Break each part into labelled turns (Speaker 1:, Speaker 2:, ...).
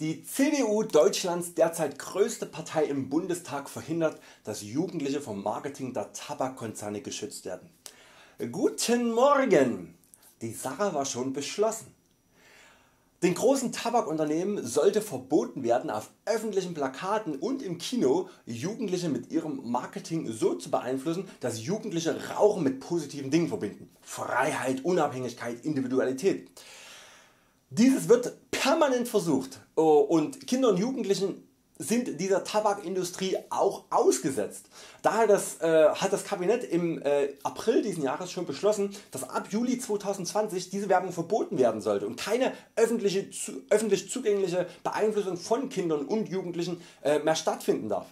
Speaker 1: Die CDU Deutschlands derzeit größte Partei im Bundestag verhindert dass Jugendliche vom Marketing der Tabakkonzerne geschützt werden. Guten Morgen! Die Sache war schon beschlossen. Den großen Tabakunternehmen sollte verboten werden auf öffentlichen Plakaten und im Kino Jugendliche mit ihrem Marketing so zu beeinflussen dass Jugendliche Rauchen mit positiven Dingen verbinden. Freiheit, Unabhängigkeit, Individualität. Dieses wird permanent versucht oh, und Kinder und Jugendlichen sind dieser Tabakindustrie auch ausgesetzt. Daher das, äh, hat das Kabinett im äh, April diesen Jahres schon beschlossen, dass ab Juli 2020 diese Werbung verboten werden sollte und keine öffentliche, zu, öffentlich zugängliche Beeinflussung von Kindern und Jugendlichen äh, mehr stattfinden darf.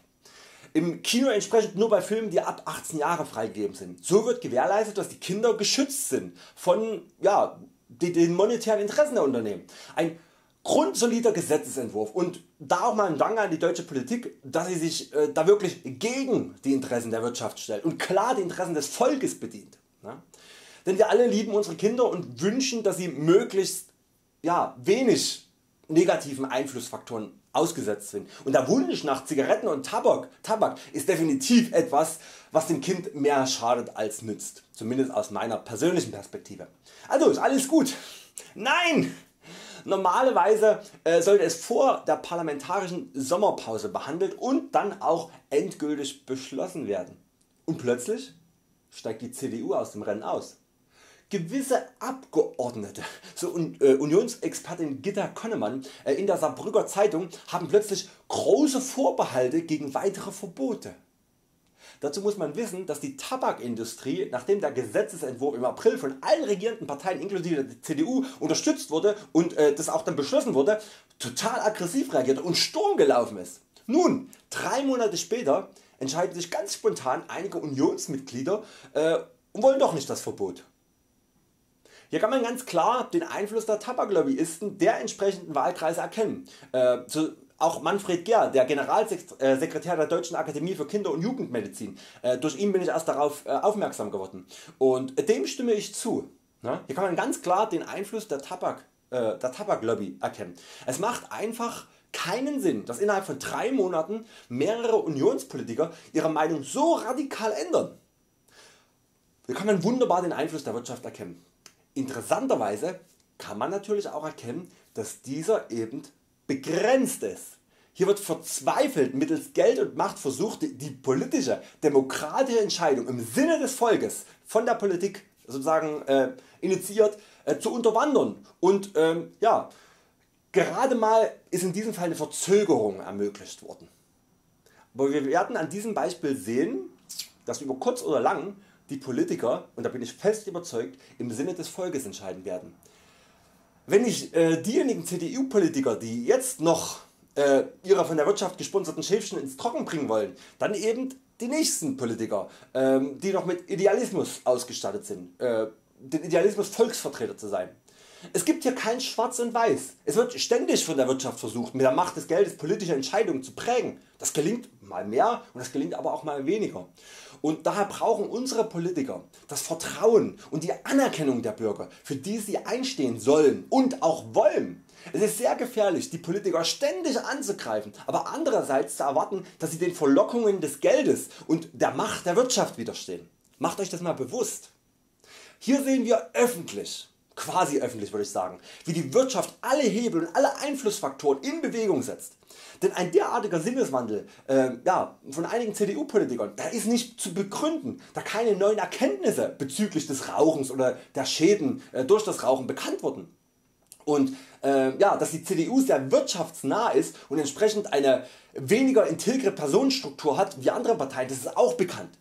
Speaker 1: Im Kino entsprechend nur bei Filmen die ab 18 Jahre freigegeben sind. So wird gewährleistet dass die Kinder geschützt sind von ja, den monetären Interessen der Unternehmen. Ein grundsolider Gesetzesentwurf und da auch mal ein Dank an die deutsche Politik, dass sie sich äh, da wirklich gegen die Interessen der Wirtschaft stellt und klar die Interessen des Volkes bedient. Ne? Denn wir alle lieben unsere Kinder und wünschen dass sie möglichst ja, wenig negativen Einflussfaktoren ausgesetzt sind. Und der Wunsch nach Zigaretten und Tabak, Tabak ist definitiv etwas was dem Kind mehr schadet als nützt. Zumindest aus meiner persönlichen Perspektive. Also ist alles gut. Nein! Normalerweise äh, sollte es vor der parlamentarischen Sommerpause behandelt und dann auch endgültig beschlossen werden. Und plötzlich steigt die CDU aus dem Rennen aus. Gewisse Abgeordnete, so äh, Unionsexpertin Gitta Konnemann äh, in der Saarbrücker Zeitung haben plötzlich große Vorbehalte gegen weitere Verbote. Dazu muss man wissen, dass die Tabakindustrie, nachdem der Gesetzesentwurf im April von allen regierenden Parteien inklusive der CDU unterstützt wurde und äh, das auch dann beschlossen wurde, total aggressiv reagierte und Sturm gelaufen ist. Nun, drei Monate später entscheiden sich ganz spontan einige Unionsmitglieder äh, und wollen doch nicht das Verbot. Hier kann man ganz klar den Einfluss der Tabaklobbyisten der entsprechenden Wahlkreise erkennen. Äh, auch Manfred Gehr, der Generalsekretär der Deutschen Akademie für Kinder- und Jugendmedizin, äh, durch ihn bin ich erst darauf äh, aufmerksam geworden und dem stimme ich zu. Hier kann man ganz klar den Einfluss der, Tabak, äh, der Tabaklobby erkennen. Es macht einfach keinen Sinn, dass innerhalb von drei Monaten mehrere Unionspolitiker ihre Meinung so radikal ändern. Hier kann man wunderbar den Einfluss der Wirtschaft erkennen. Interessanterweise kann man natürlich auch erkennen, dass dieser eben begrenzt ist. Hier wird verzweifelt mittels Geld und Macht versucht die politische, demokratische Entscheidung im Sinne des Volkes von der Politik sozusagen äh, initiiert äh, zu unterwandern und ähm, ja, gerade mal ist in diesem Fall eine Verzögerung ermöglicht worden. Aber wir werden an diesem Beispiel sehen, dass über kurz oder lang die Politiker, und da bin ich fest überzeugt, im Sinne des Volkes entscheiden werden. Wenn ich äh, diejenigen CDU-Politiker, die jetzt noch äh, ihre von der Wirtschaft gesponserten Schäfchen ins Trocken bringen wollen, dann eben die nächsten Politiker, ähm, die noch mit Idealismus ausgestattet sind, äh, den Idealismus Volksvertreter zu sein. Es gibt hier kein Schwarz und Weiß. Es wird ständig von der Wirtschaft versucht mit der Macht des Geldes politische Entscheidungen zu prägen. Das gelingt mal mehr und das gelingt aber auch mal weniger. Und daher brauchen unsere Politiker das Vertrauen und die Anerkennung der Bürger für die sie einstehen sollen und auch wollen. Es ist sehr gefährlich die Politiker ständig anzugreifen, aber andererseits zu erwarten dass sie den Verlockungen des Geldes und der Macht der Wirtschaft widerstehen. Macht Euch das mal bewusst. Hier sehen wir öffentlich quasi öffentlich würde ich sagen, wie die Wirtschaft alle Hebel und alle Einflussfaktoren in Bewegung setzt. Denn ein derartiger Sinneswandel äh, ja, von einigen CDU-Politikern ist nicht zu begründen, da keine neuen Erkenntnisse bezüglich des Rauchens oder der Schäden äh, durch das Rauchen bekannt wurden. Und äh, ja, dass die CDU sehr wirtschaftsnah ist und entsprechend eine weniger integre Personenstruktur hat wie andere Parteien, das ist auch bekannt.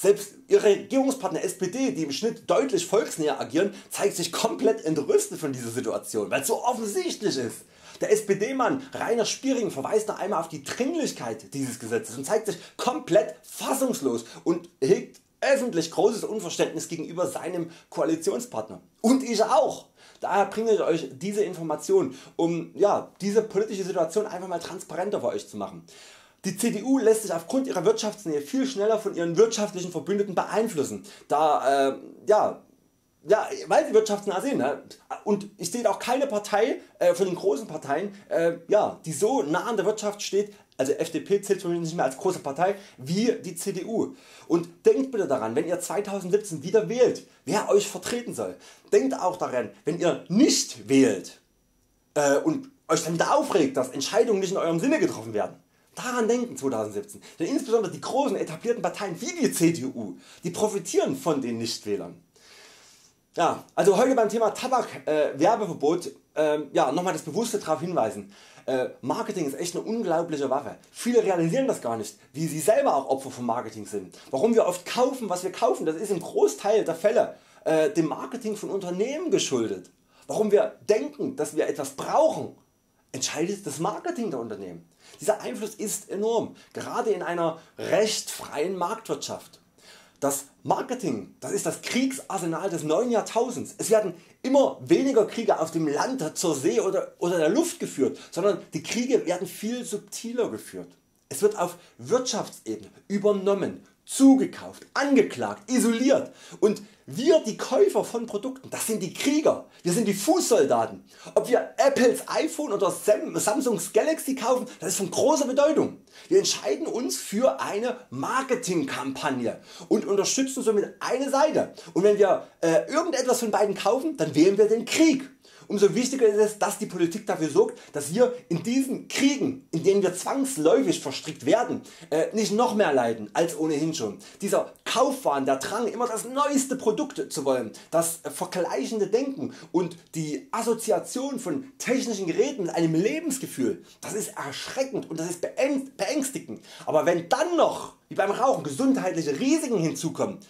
Speaker 1: Selbst ihre Regierungspartner SPD, die im Schnitt deutlich volksnäher agieren, zeigt sich komplett entrüstet von dieser Situation, weil es so offensichtlich ist. Der SPD-Mann Rainer Spiering verweist noch einmal auf die Dringlichkeit dieses Gesetzes und zeigt sich komplett fassungslos und hegt öffentlich großes Unverständnis gegenüber seinem Koalitionspartner. Und ich auch. Daher bringe ich Euch diese Information, um ja, diese politische Situation einfach mal transparenter für Euch zu machen. Die CDU lässt sich aufgrund ihrer Wirtschaftsnähe viel schneller von ihren wirtschaftlichen Verbündeten beeinflussen, da äh, ja, ja, weil sie wirtschaftsnah sind. Ne? Und ich sehe auch keine Partei äh, von den großen Parteien, äh, ja, die so nah an der Wirtschaft steht, also FDP zählt für mich nicht mehr als große Partei, wie die CDU. Und denkt bitte daran, wenn ihr 2017 wieder wählt, wer euch vertreten soll. Denkt auch daran, wenn ihr nicht wählt äh, und euch dann wieder aufregt, dass Entscheidungen nicht in eurem Sinne getroffen werden. Daran denken 2017. Denn insbesondere die großen etablierten Parteien wie die CDU, die profitieren von den Nichtwählern. Ja, also heute beim Thema Tabak-Werbeverbot äh, äh, ja, nochmal das bewusste darauf hinweisen. Äh, Marketing ist echt eine unglaubliche Waffe. Viele realisieren das gar nicht, wie sie selber auch Opfer von Marketing sind. Warum wir oft kaufen, was wir kaufen, das ist im Großteil der Fälle äh, dem Marketing von Unternehmen geschuldet. Warum wir denken, dass wir etwas brauchen, entscheidet das Marketing der Unternehmen. Dieser Einfluss ist enorm, gerade in einer recht freien Marktwirtschaft. Das Marketing das ist das Kriegsarsenal des neuen Jahrtausends. Es werden immer weniger Kriege auf dem Land, zur See oder, oder der Luft geführt, sondern die Kriege werden viel subtiler geführt. Es wird auf Wirtschaftsebene übernommen, zugekauft, angeklagt, isoliert und wir die Käufer von Produkten, das sind die Krieger, wir sind die Fußsoldaten. Ob wir Apples iPhone oder Samsungs Galaxy kaufen, das ist von großer Bedeutung. Wir entscheiden uns für eine Marketingkampagne und unterstützen somit eine Seite und wenn wir äh, irgendetwas von beiden kaufen, dann wählen wir den Krieg. Umso wichtiger ist es, dass die Politik dafür sorgt, dass wir in diesen Kriegen, in denen wir zwangsläufig verstrickt werden, äh, nicht noch mehr leiden als ohnehin schon. Dieser Kaufwahn, der Drang immer das neueste Produkt zu wollen, das vergleichende Denken und die Assoziation von technischen Geräten mit einem Lebensgefühl, das ist erschreckend und das ist beängstigend. Aber wenn dann noch, wie beim Rauchen, gesundheitliche Risiken hinzukommen,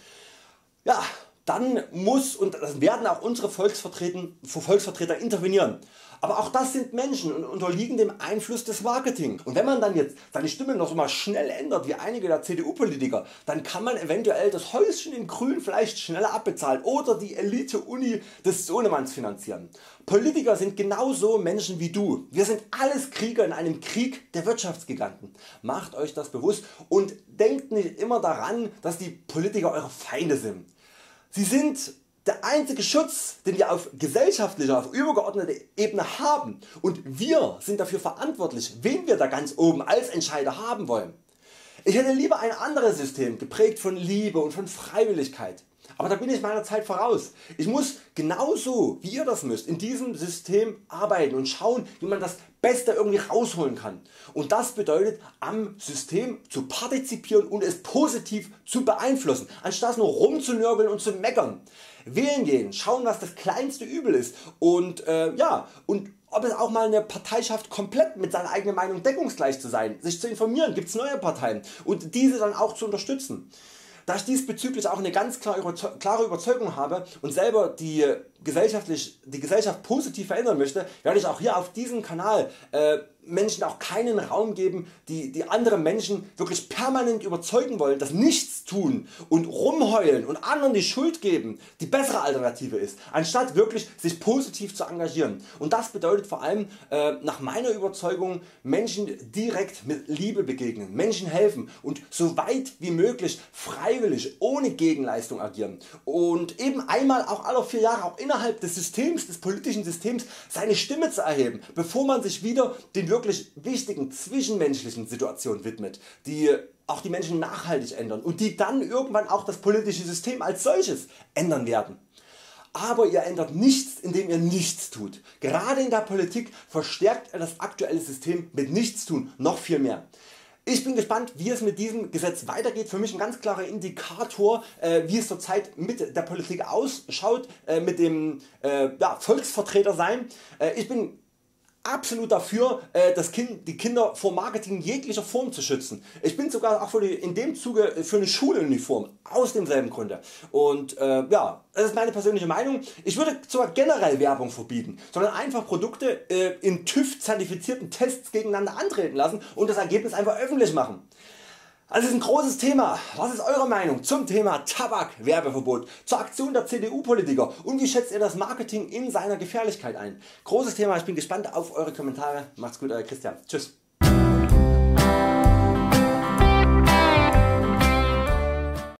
Speaker 1: ja, dann muss und werden auch unsere Volksvertreter intervenieren. Aber auch das sind Menschen und unterliegen dem Einfluss des Marketing. Und wenn man dann jetzt seine Stimme noch mal schnell ändert wie einige der CDU Politiker, dann kann man eventuell das Häuschen in Grün vielleicht schneller abbezahlen oder die Elite Uni des Sohnemanns finanzieren. Politiker sind genauso Menschen wie du. Wir sind alles Krieger in einem Krieg der Wirtschaftsgiganten. Macht Euch das bewusst und denkt nicht immer daran dass die Politiker eure Feinde sind. Sie sind der einzige Schutz den wir auf gesellschaftlicher, auf übergeordneter Ebene haben und wir sind dafür verantwortlich wen wir da ganz oben als Entscheider haben wollen. Ich hätte lieber ein anderes System geprägt von Liebe und von Freiwilligkeit. Aber da bin ich meiner Zeit voraus. Ich muss genauso wie ihr das müsst in diesem System arbeiten und schauen wie man das Beste irgendwie rausholen kann. Und das bedeutet am System zu partizipieren und es positiv zu beeinflussen, anstatt nur rumzunörgeln und zu meckern. Wählen gehen, schauen was das kleinste Übel ist und, äh, ja, und ob es auch mal eine Partei schafft komplett mit seiner eigenen Meinung deckungsgleich zu sein, sich zu informieren, gibt es neue Parteien und diese dann auch zu unterstützen. Da ich diesbezüglich auch eine ganz klare Überzeugung habe und selber die, gesellschaftlich, die Gesellschaft positiv verändern möchte, werde ich auch hier auf diesem Kanal äh, Menschen auch keinen Raum geben, die, die andere Menschen wirklich permanent überzeugen wollen, dass nichts tun und rumheulen und anderen die Schuld geben die bessere Alternative ist, anstatt wirklich sich positiv zu engagieren. Und das bedeutet vor allem äh, nach meiner Überzeugung Menschen direkt mit Liebe begegnen, Menschen helfen und so weit wie möglich freiwillig ohne Gegenleistung agieren und eben einmal auch alle vier Jahre auch innerhalb des Systems, des politischen Systems seine Stimme zu erheben, bevor man sich wieder den wirklich wichtigen zwischenmenschlichen Situationen widmet, die auch die Menschen nachhaltig ändern und die dann irgendwann auch das politische System als solches ändern werden. Aber ihr ändert nichts indem ihr nichts tut. Gerade in der Politik verstärkt ihr das aktuelle System mit Nichtstun noch viel mehr. Ich bin gespannt wie es mit diesem Gesetz weitergeht. Für mich ein ganz klarer Indikator äh, wie es zurzeit mit der Politik ausschaut, äh, mit dem äh, ja, Volksvertreter sein. Äh, ich bin absolut dafür äh, das kind, die Kinder vor Marketing jeglicher Form zu schützen. Ich bin sogar auch die, in dem Zuge für eine Schuluniform aus demselben Grunde. Und äh, ja, das ist meine persönliche Meinung. Ich würde sogar generell Werbung verbieten, sondern einfach Produkte äh, in TÜV zertifizierten Tests gegeneinander antreten lassen und das Ergebnis einfach öffentlich machen. Also ist ein großes Thema. Was ist Eure Meinung zum Thema Tabak-Werbeverbot, zur Aktion der CDU-Politiker und wie schätzt ihr das Marketing in seiner Gefährlichkeit ein? Großes Thema, ich bin gespannt auf Eure Kommentare. Macht's gut, Euer Christian. Tschüss.